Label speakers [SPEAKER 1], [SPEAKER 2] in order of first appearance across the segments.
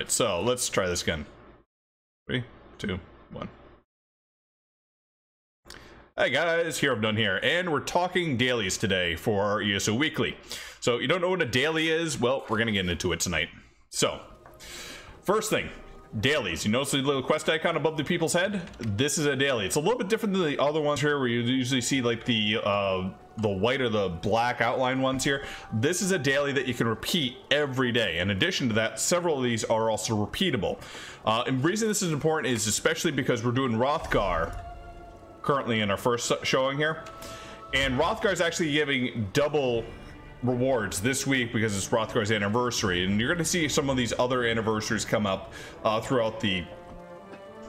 [SPEAKER 1] right, so let's try this again. Three, two, one. Hey guys, Hero of None here, and we're talking dailies today for our ESO Weekly. So you don't know what a daily is? Well, we're gonna get into it tonight. So, first thing, dailies. You notice the little quest icon above the people's head? This is a daily. It's a little bit different than the other ones here where you usually see like the uh, the white or the black outline ones here. This is a daily that you can repeat every day. In addition to that, several of these are also repeatable. Uh, and the reason this is important is especially because we're doing Wrothgar currently in our first showing here. And Wrothgar is actually giving double rewards this week because it's Wrothgar's anniversary, and you're going to see some of these other anniversaries come up uh, throughout the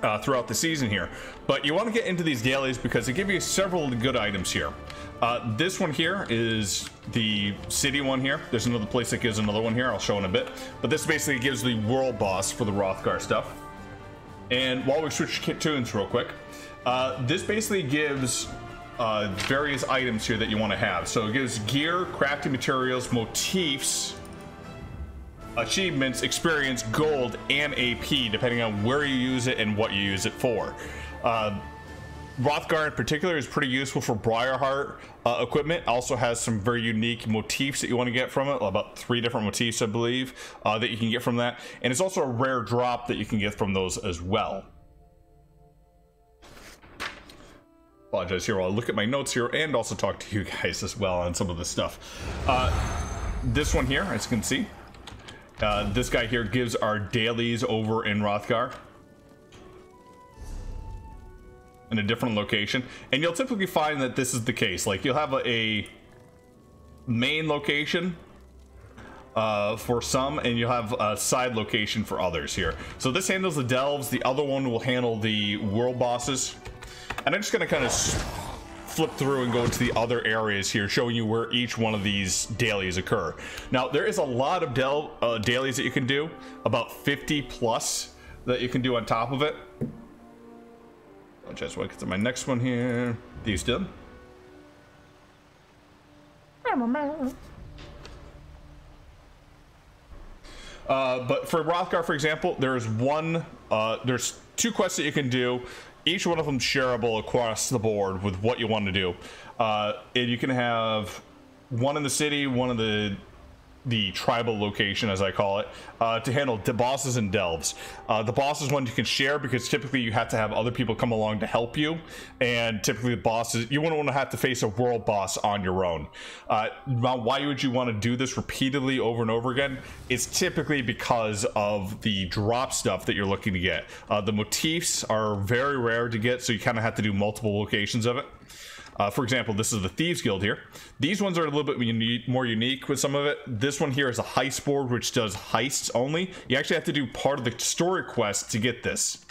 [SPEAKER 1] uh, throughout the season here. But you want to get into these dailies because they give you several good items here. Uh, this one here is the city one here. There's another place that gives another one here. I'll show in a bit. But this basically gives the world boss for the Wrothgar stuff. And while we switch tunes real quick, uh, this basically gives uh, various items here that you want to have. So it gives gear, crafting materials, motifs, achievements, experience, gold, and AP, depending on where you use it and what you use it for. Uh, Wrothgar in particular is pretty useful for Briarheart uh, equipment. Also has some very unique motifs that you want to get from it. About three different motifs, I believe, uh, that you can get from that. And it's also a rare drop that you can get from those as well. Apologize here while I look at my notes here and also talk to you guys as well on some of this stuff. Uh, this one here, as you can see, uh, this guy here gives our dailies over in Wrothgar in a different location. And you'll typically find that this is the case. Like you'll have a, a main location uh, for some, and you'll have a side location for others here. So this handles the delves. The other one will handle the world bosses. And I'm just going to kind of flip through and go into the other areas here, showing you where each one of these dailies occur. Now, there is a lot of del uh, dailies that you can do, about 50 plus that you can do on top of it. I'll just wait to my next one here. These done. Uh, but for Wrothgar, for example, there's one, uh, there's two quests that you can do each one of them shareable across the board with what you want to do. Uh, and you can have one in the city, one in the the tribal location, as I call it, uh, to handle the bosses and delves. Uh, the bosses one you can share because typically you have to have other people come along to help you, and typically the bosses you wouldn't want to have to face a world boss on your own. Uh, why would you want to do this repeatedly over and over again? It's typically because of the drop stuff that you're looking to get. Uh, the motifs are very rare to get, so you kind of have to do multiple locations of it. Uh, for example, this is the Thieves Guild here. These ones are a little bit unique, more unique with some of it. This one here is a heist board, which does heists only. You actually have to do part of the story quest to get this.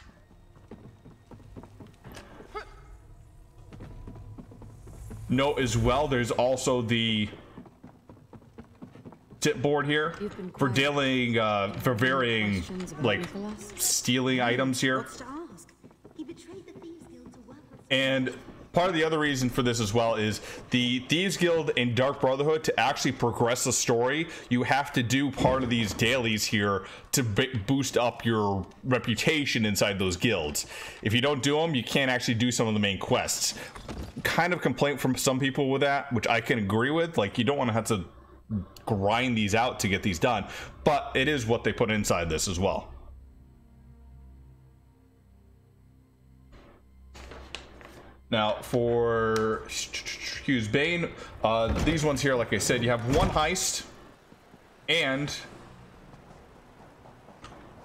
[SPEAKER 1] Note as well, there's also the tip board here for dealing, uh, for varying, like, stealing items here. And part of the other reason for this as well is the Thieves Guild and Dark Brotherhood to actually progress the story, you have to do part of these dailies here to boost up your reputation inside those guilds. If you don't do them, you can't actually do some of the main quests. Kind of complaint from some people with that, which I can agree with. Like, you don't want to have to grind these out to get these done, but it is what they put inside this as well. Now, for Hew's Bane, uh, these ones here, like I said, you have one heist, and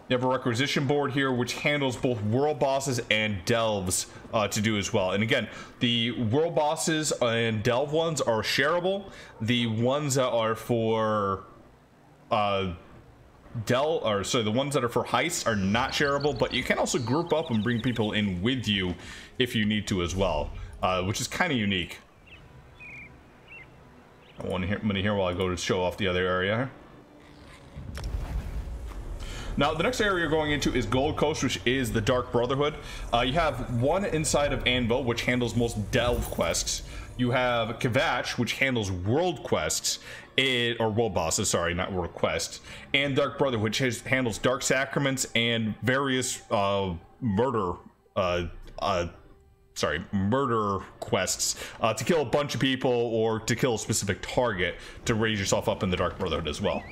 [SPEAKER 1] you have a requisition board here, which handles both world bosses and delves uh, to do as well. And again, the world bosses and delve ones are shareable. The ones that are for uh, Dell, or sorry, the ones that are for heists are not shareable, but you can also group up and bring people in with you if you need to as well, uh, which is kind of unique. I want to hear, while I go to show off the other area. Now, the next area you're going into is Gold Coast, which is the Dark Brotherhood. Uh, you have one inside of Anvil, which handles most delve quests. you have Kvatch, which handles world quests, it, or world bosses, sorry, not world quests, and Dark Brother, which has, handles dark sacraments and various uh, murder, uh, uh, sorry, murder quests uh, to kill a bunch of people or to kill a specific target to raise yourself up in the Dark Brotherhood as well.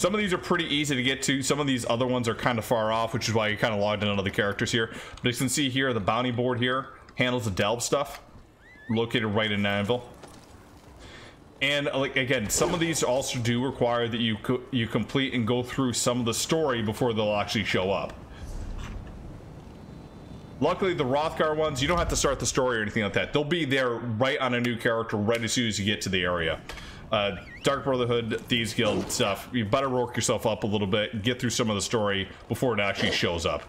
[SPEAKER 1] Some of these are pretty easy to get to. Some of these other ones are kind of far off, which is why you kind of logged in on other characters here. But you can see here, the bounty board here handles the delve stuff, located right in Anvil. And like again, some of these also do require that you co you complete and go through some of the story before they'll actually show up. Luckily, the Wrothgar ones, you don't have to start the story or anything like that. They'll be there right on a new character right as soon as you get to the area uh, Dark Brotherhood, Thieves Guild stuff, you better work yourself up a little bit, get through some of the story before it actually shows up.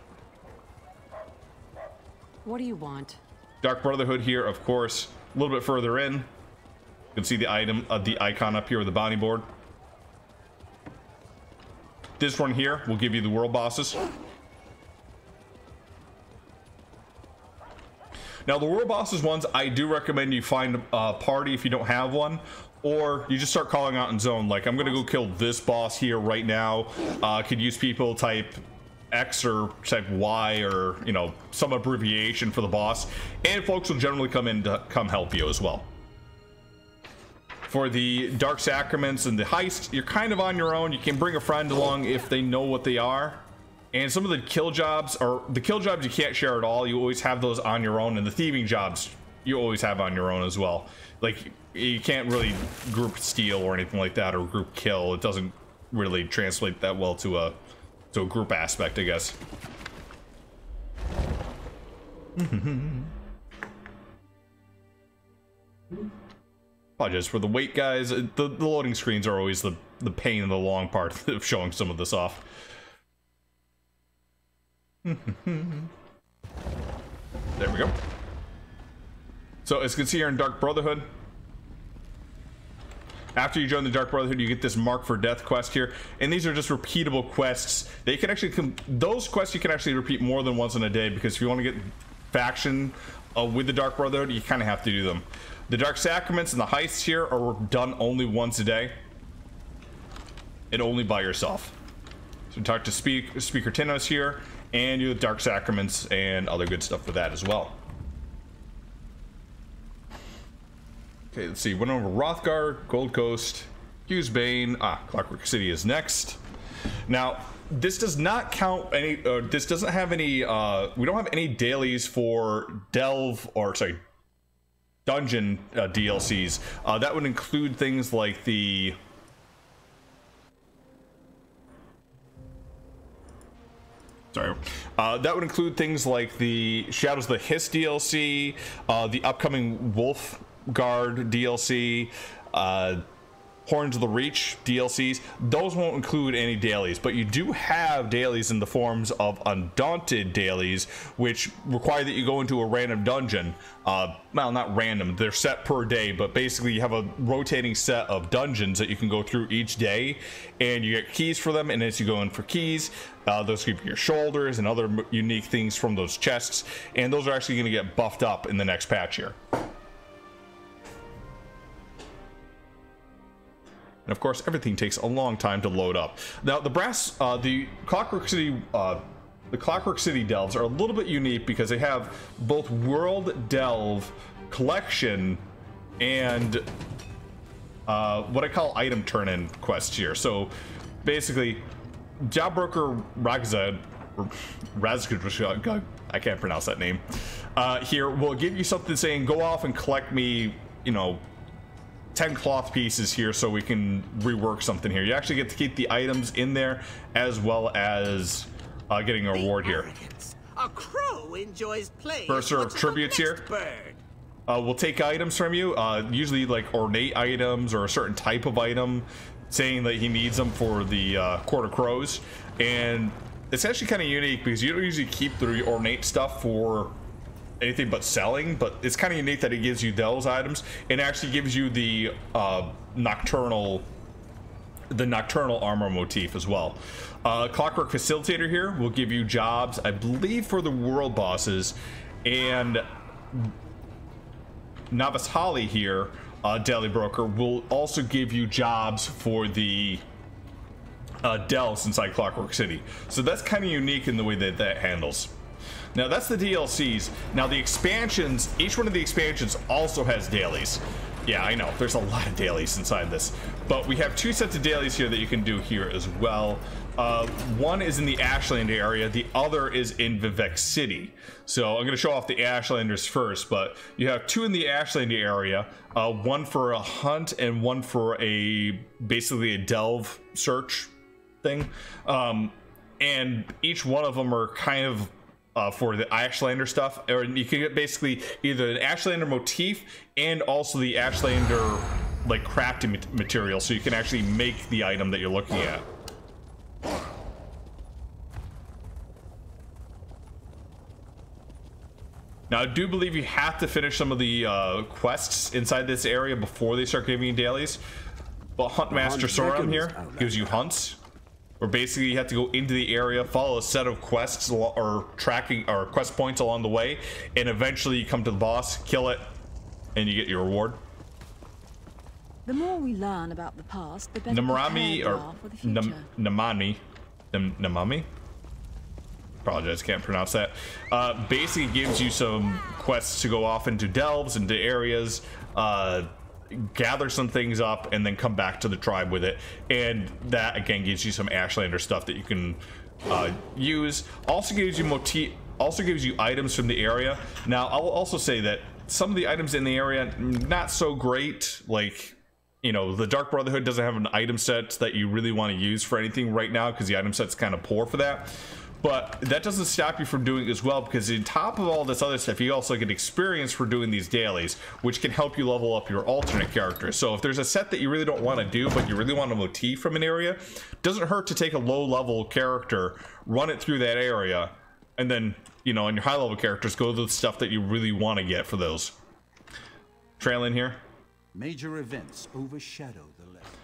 [SPEAKER 2] What do you want?
[SPEAKER 1] Dark Brotherhood here, of course, a little bit further in. You can see the item, uh, the icon up here with the bounty board. This one here will give you the world bosses. Now, the world bosses ones, I do recommend you find a party if you don't have one, or you just start calling out in zone like i'm gonna go kill this boss here right now uh could use people type x or type y or you know some abbreviation for the boss and folks will generally come in to come help you as well. For the dark sacraments and the heist you're kind of on your own. You can bring a friend along if they know what they are. And some of the kill jobs or the kill jobs you can't share at all. You always have those on your own and the thieving jobs you always have on your own as well. Like you can't really group steal or anything like that or group kill. It doesn't really translate that well to a a group aspect i guess. Apologize for the wait guys. Uh, the, the loading screens are always the the pain in the long part of showing some of this off. There we go. So as you can see here in dark brotherhood after you join the Dark Brotherhood, you get this Mark for Death quest here, and these are just repeatable quests. They can actually, those quests you can actually repeat more than once in a day because if you want to get faction uh, with the Dark Brotherhood, you kind of have to do them. The Dark Sacraments and the heists here are done only once a day, and only by yourself. So talk to Speak, Speaker Tinos here, and you have Dark Sacraments and other good stuff for that as well. Okay, let's see. Went over Wrothgar, Gold Coast, Hew's Bane. Ah, Clockwork City is next. Now, this does not count any. Uh, this doesn't have any. Uh, we don't have any dailies for Delve or sorry, Dungeon uh, DLCs. Uh, that would include things like the. Sorry. Uh, that would include things like the Shadows of the Hist DLC, uh, the upcoming Wolf Guard DLC, uh, Horns of the Reach DLCs, those won't include any dailies, but you do have dailies in the forms of Undaunted dailies, which require that you go into a random dungeon. Uh, well, not random, they're set per day, but basically you have a rotating set of dungeons that you can go through each day, and you get keys for them, and as you go in for keys, uh, those keep your shoulders and other unique things from those chests, and those are actually going to get buffed up in the next patch here. And of course, everything takes a long time to load up. Now, the brass, uh, the Clockwork City, uh, the Clockwork City delves are a little bit unique because they have both World Delve collection and uh, what I call item turn-in quests here. So basically, job broker Razgad, I can't pronounce that name. Uh, here will give you something saying, go off and collect me, you know, 10 cloth pieces here so we can rework something here. You actually get to keep the items in there as well as uh, getting a reward here.
[SPEAKER 3] A crow enjoys playing.
[SPEAKER 1] First of tributes here. Uh, we'll take items from you, uh, usually like ornate items or a certain type of item, saying that he needs them for the uh, Court of Crows. And it's actually kind of unique because you don't usually keep the ornate stuff for anything but selling, but it's kind of unique that it gives you those items and actually gives you the uh, nocturnal the nocturnal armor motif as well. Uh, Clockwork Facilitator here will give you jobs, I believe, for the world bosses, and Novice Holli here, uh, Daily Broker, will also give you jobs for the uh, delves inside Clockwork City. So that's kind of unique in the way that that handles. Now that's the DLCs. Now the expansions, each one of the expansions also has dailies. Yeah, I know, there's a lot of dailies inside this. But we have two sets of dailies here that you can do here as well. Uh, one is in the Ashland area, the other is in Vivec City. So I'm going to show off the Ashlanders first, but you have two in the Ashland area, uh, one for a hunt and one for a basically a delve search thing. Um, and each one of them are kind of uh, for the Ashlander stuff, or you can get basically either an Ashlander motif and also the Ashlander like crafting material, so you can actually make the item that you're looking at. Now, I do believe you have to finish some of the uh, quests inside this area before they start giving you dailies. But Huntmaster Soram here gives you hunts, where basically you have to go into the area, follow a set of quests or tracking or quest points along the way, and eventually you come to the boss, kill it, and you get your reward.
[SPEAKER 2] The more we learn about the past, the better
[SPEAKER 1] Namarami or
[SPEAKER 2] for the future.
[SPEAKER 1] Namami, Nam Namami. Apologize, can't pronounce that. Uh, basically gives you some quests to go off into delves, into areas, uh, gather some things up, and then come back to the tribe with it. And that again gives you some Ashlander stuff that you can uh, use. Also gives you motif. Also gives you items from the area. Now, I'll also say that some of the items in the area not so great. Like you know, the Dark Brotherhood doesn't have an item set that you really want to use for anything right now because the item set's kind of poor for that. But that doesn't stop you from doing as well because on top of all this other stuff, you also get experience for doing these dailies, which can help you level up your alternate character. So if there's a set that you really don't want to do, but you really want a motif from an area, doesn't hurt to take a low level character, run it through that area, and then, you know, on your high level characters, go to the stuff that you really want to get for those. Trail in here.
[SPEAKER 4] Major events overshadow the left.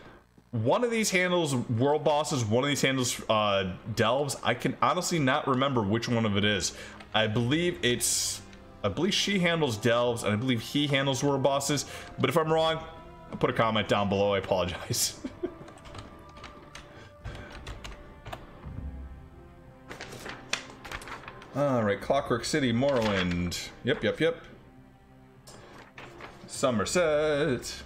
[SPEAKER 1] One of these handles world bosses, one of these handles uh, delves. I can honestly not remember which one of it is. I believe it's, I believe she handles delves, and I believe he handles world bosses. But if I'm wrong, I'll put a comment down below. I apologize. All right, Clockwork City, Morrowind. Yep, yep, yep. Summerset.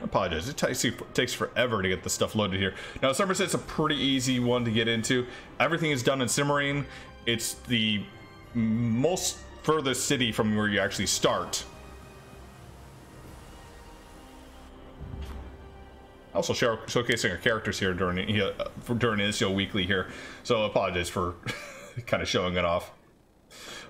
[SPEAKER 1] I apologize. It takes, takes forever to get the stuff loaded here. Now, Summerset's a pretty easy one to get into. Everything is done in Shimmerene. It's the most furthest city from where you actually start. Also show, showcasing our characters here during uh, during ESO Weekly here, so apologize for kind of showing it off.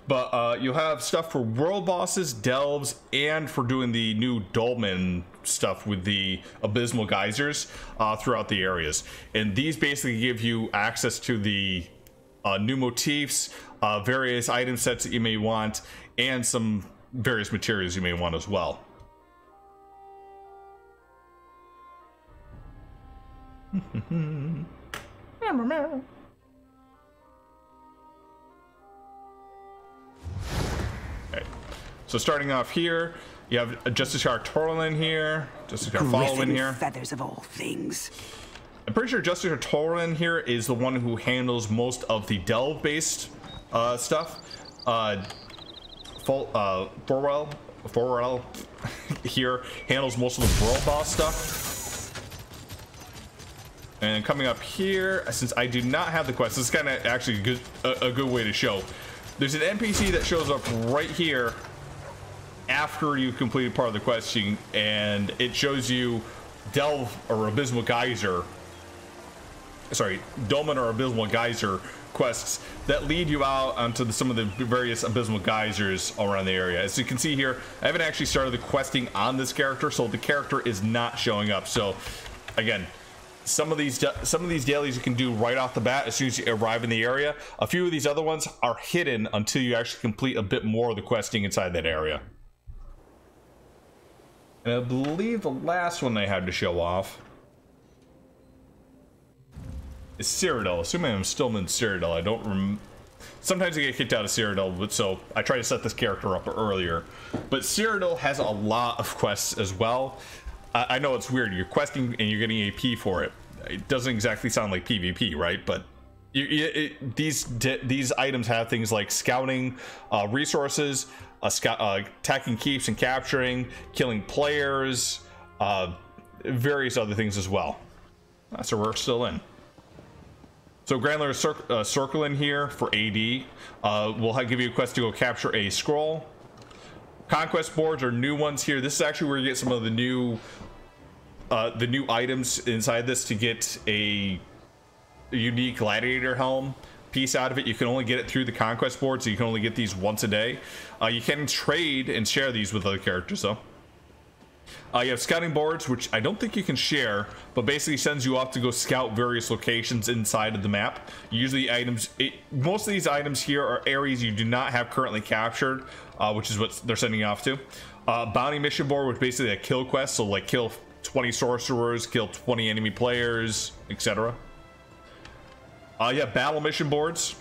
[SPEAKER 1] But uh, you have stuff for world bosses, delves, and for doing the new dolmen stuff with the abysmal geysers uh, throughout the areas. And these basically give you access to the uh, new motifs, uh, various item sets that you may want, and some various materials you may want as well. So starting off here, you have Justiciar Torlin here, Justice Justiciar Following here.
[SPEAKER 5] feathers of all things.
[SPEAKER 1] I'm pretty sure Justice Justiciar Torlin here is the one who handles most of the delve-based uh, stuff. Uh, Fol uh, Farowel, Farowel here handles most of the world boss stuff. And coming up here, since I do not have the quest, this is kind of actually good, a, a good way to show. There's an NPC that shows up right here after you've completed part of the questing, and it shows you Delve or Abysmal Geyser. Sorry, Dolmen or Abysmal Geyser quests that lead you out onto the, some of the various Abysmal Geysers around the area. As you can see here, I haven't actually started the questing on this character, so the character is not showing up. So, again, some of these some of these dailies you can do right off the bat as soon as you arrive in the area. A few of these other ones are hidden until you actually complete a bit more of the questing inside that area. And I believe the last one they had to show off is Cyrodiil. Assuming I'm still in Cyrodiil, I don't rem Sometimes I get kicked out of Cyrodiil, but so I try to set this character up earlier. But Cyrodiil has a lot of quests as well. I, I know it's weird. You're questing and you're getting AP for it. It doesn't exactly sound like PvP, right? But you, it, these these items have things like scouting uh, resources, uh, scout, uh, attacking keeps and capturing, killing players, uh, various other things as well. So we're still in. So Grandler is cir uh, circling here for AD. Uh, we'll give you a quest to go capture a scroll. Conquest boards are new ones here. This is actually where you get some of the new uh, the new items inside this to get a unique gladiator helm piece out of it. You can only get it through the conquest board, so you can only get these once a day. Uh, you can trade and share these with other characters though. Uh, you have scouting boards, which I don't think you can share, but basically sends you off to go scout various locations inside of the map. Usually items, it, most of these items here are areas you do not have currently captured, uh, which is what they're sending you off to. Uh, bounty mission board, which basically a kill quest, so like kill 20 sorcerers, kill 20 enemy players, etc. Uh, have battle mission boards,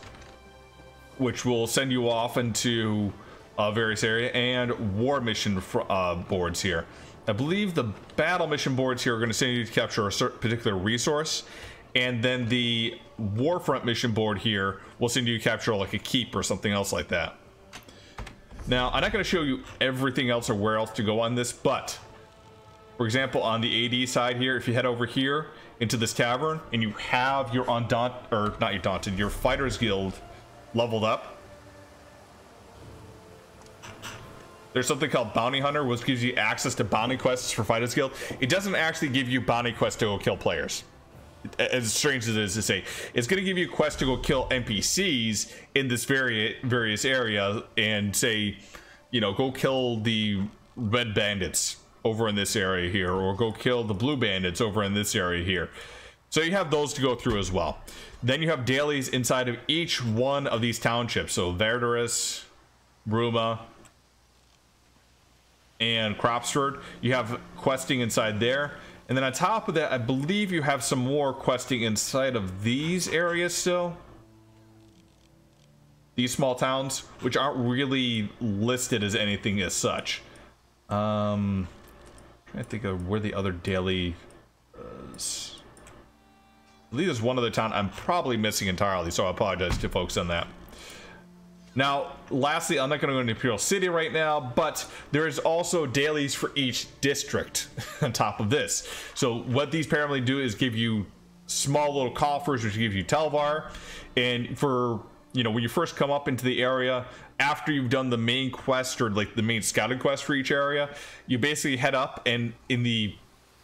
[SPEAKER 1] which will send you off into uh, various area, and war mission uh, boards here. I believe the battle mission boards here are going to send you to capture a certain particular resource, and then the warfront mission board here will send you to capture like a keep or something else like that. Now, I'm not going to show you everything else or where else to go on this, but for example, on the AD side here, if you head over here into this tavern and you have your Undaunt or not your Daunted, your Fighters Guild leveled up, There's something called Bounty Hunter, which gives you access to bounty quests for Fighters Guild. It doesn't actually give you bounty quests to go kill players. As strange as it is to say, it's going to give you a quest to go kill NPCs in this very various area and say, you know, go kill the red bandits over in this area here, or go kill the blue bandits over in this area here. So you have those to go through as well. Then you have dailies inside of each one of these townships. So Vlastarus, Bruma, and Cropsford. You have questing inside there. And then on top of that, I believe you have some more questing inside of these areas still. These small towns, which aren't really listed as anything as such. Um, to think of where the other daily... Uh, I believe there's one other town I'm probably missing entirely, so I apologize to folks on that. Now, lastly, I'm not going to go into Imperial City right now, but there is also dailies for each district on top of this. So what these apparently do is give you small little coffers, which give you Tel Var, and for you know when you first come up into the area after you've done the main quest or like the main scouting quest for each area you basically head up and in the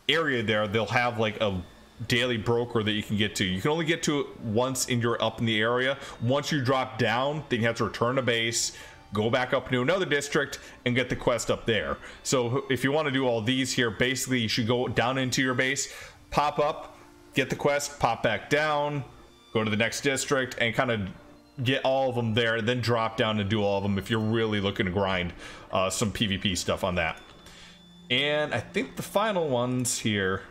[SPEAKER 1] area there they'll have like a daily broker that you can get to. You can only get to it once in your up in the area. Once you drop down, then you have to return to base, go back up to another district and get the quest up there. So if you want to do all these here, basically you should go down into your base, pop up, get the quest, pop back down, go to the next district and kind of get all of them there, then drop down and do all of them if you're really looking to grind uh, some PvP stuff on that. And I think the final ones here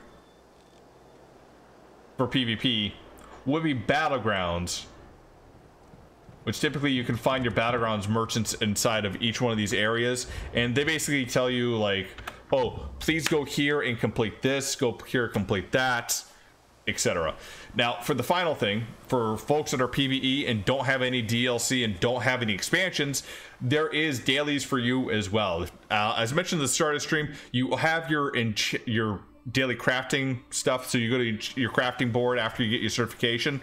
[SPEAKER 1] for PvP would be Battlegrounds, which typically you can find your Battlegrounds merchants inside of each one of these areas, and they basically tell you like, oh, please go here and complete this, go here, complete that, etc. Now, for the final thing, for folks that are PvE and don't have any DLC and don't have any expansions, there is dailies for you as well. Uh, as I mentioned at the start of the stream, you have your your daily crafting stuff. So you go to your crafting board after you get your certification,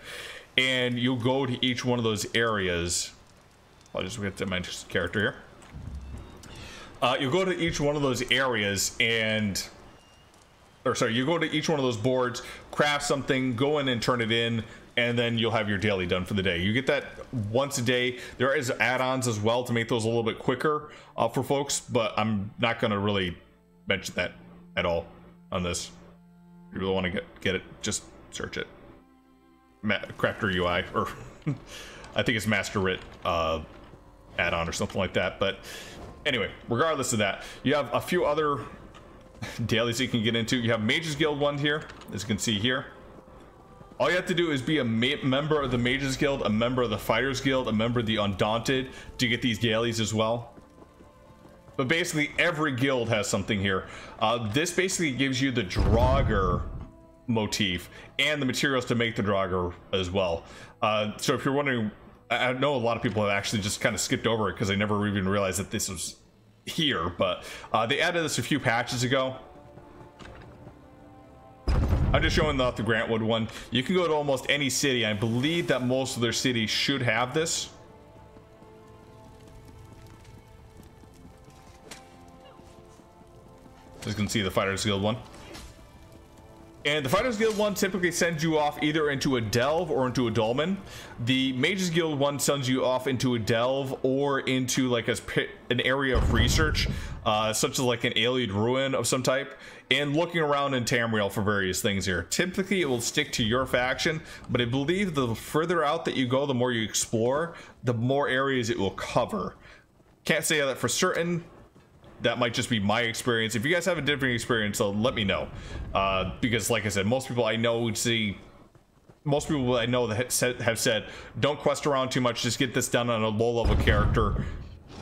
[SPEAKER 1] and you'll go to each one of those areas. I'll just get to my character here. Uh, you'll go to each one of those areas and or sorry, you go to each one of those boards, craft something, go in and turn it in, and then you'll have your daily done for the day. You get that once a day. There is add-ons as well to make those a little bit quicker uh, for folks, but I'm not going to really mention that at all on this. If you really want to get get it, just search it. Ma Crafter UI, or I think it's Master Writ uh, add-on or something like that. But anyway, regardless of that, you have a few other dailies you can get into. You have Mages Guild one here, as you can see here. All you have to do is be a member of the Mages Guild, a member of the Fighters Guild, a member of the Undaunted to get these dailies as well. But basically, every guild has something here. Uh, this basically gives you the Draugr motif and the materials to make the Draugr as well. Uh, so if you're wondering, I know a lot of people have actually just kind of skipped over it because they never even realized that this was here, but uh, they added this a few patches ago. I'm just showing off the Grahtwood one. You can go to almost any city. I believe that most of their cities should have this. As you can see, the Fighters Guild one. And the Fighters Guild one typically sends you off either into a delve or into a dolmen. The Mages Guild one sends you off into a delve or into like a, an area of research, uh, such as like an Ayleid ruin of some type, and looking around in Tamriel for various things here. Typically, it will stick to your faction, but I believe the further out that you go, the more you explore, the more areas it will cover. Can't say that for certain, that might just be my experience. If you guys have a different experience, so let me know. Uh, because, like I said, most people I know see, most people I know that have said, don't quest around too much. Just get this done on a low-level character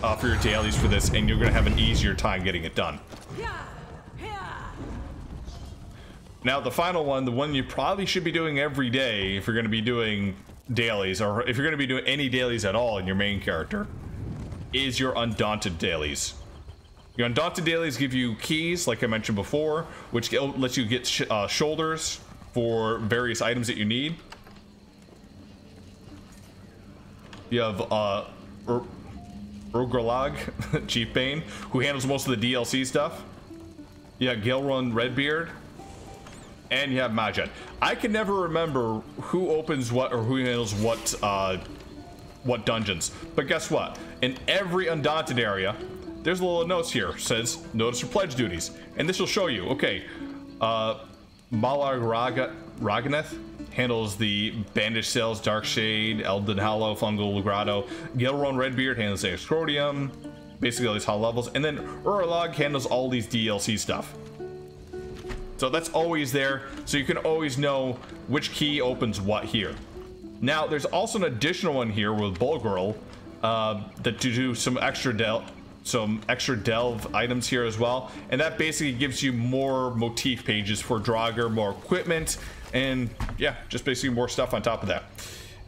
[SPEAKER 1] uh, for your dailies for this, and you're gonna have an easier time getting it done. Now, the final one, the one you probably should be doing every day if you're gonna be doing dailies, or if you're gonna be doing any dailies at all in your main character, is your Undaunted dailies. Your Undaunted Dailies give you keys, like I mentioned before, which lets you get sh uh, shoulders for various items that you need. You have uh, Ur Urgarlag, Chief Bane, who handles most of the DLC stuff. You have Gelrond Redbeard, and you have Majed. I can never remember who opens what or who handles what uh, what dungeons. But guess what? In every Undaunted area, there's a little notes here. says, notice your pledge duties. And this will show you, okay, uh, Malar Raga Raganeth handles the Banished Cells, Dark Shade, Elden Hollow, Fungal Grotto. Gelrond Redbeard handles the Excorium, basically all these high levels. And then Urlag handles all these DLC stuff. So that's always there, so you can always know which key opens what here. Now, there's also an additional one here with Bulgurl uh, that to do some extra del some extra delve items here as well. And that basically gives you more motif pages for Draugr, more equipment, and yeah, just basically more stuff on top of that.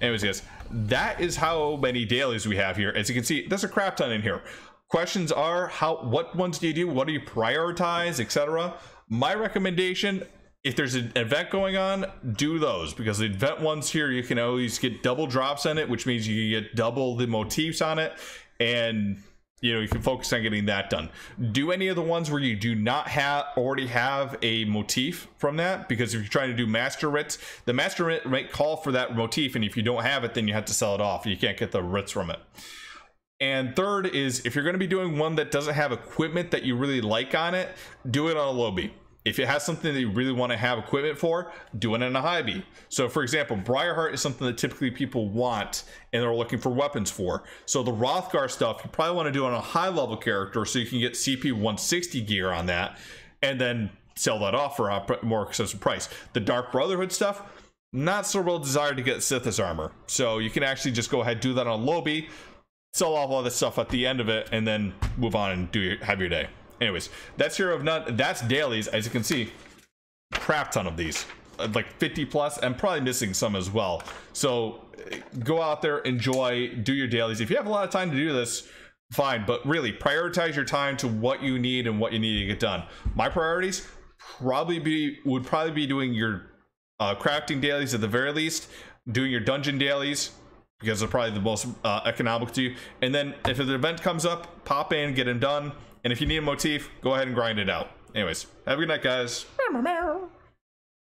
[SPEAKER 1] Anyways, guys, that is how many dailies we have here. As you can see, there's a crap ton in here. Questions are how what ones do you do? What do you prioritize, etc. My recommendation if there's an event going on, do those because the event ones here you can always get double drops on it, which means you can get double the motifs on it, and you know you can focus on getting that done. Do any of the ones where you do not have already have a motif from that? Because if you're trying to do master writs the master writ might call for that motif and if you don't have it then you have to sell it off. You can't get the writs from it. And third is if you're going to be doing one that doesn't have equipment that you really like on it do it on a lowby if it has something that you really want to have equipment for, do it in a high B. So for example, Briarheart is something that typically people want and they're looking for weapons for. So the Wrothgar stuff, you probably want to do on a high level character so you can get CP 160 gear on that and then sell that off for a more expensive price. The Dark Brotherhood stuff, not so real desired to get Sithis armor. So you can actually just go ahead do that on low B, sell off all this stuff at the end of it, and then move on and do your, have your day. Anyways, that's Hero of None. That's dailies. As you can see, crap ton of these. Uh, like 50 plus. I'm probably missing some as well. So go out there, enjoy, do your dailies. If you have a lot of time to do this, fine. But really, prioritize your time to what you need and what you need to get done. My priorities probably be would probably be doing your uh, crafting dailies at the very least, doing your dungeon dailies, because they're probably the most uh, economical to you. And then if an event comes up, pop in, get them done. And if you need a motif, go ahead and grind it out. Anyways, have a good night, guys.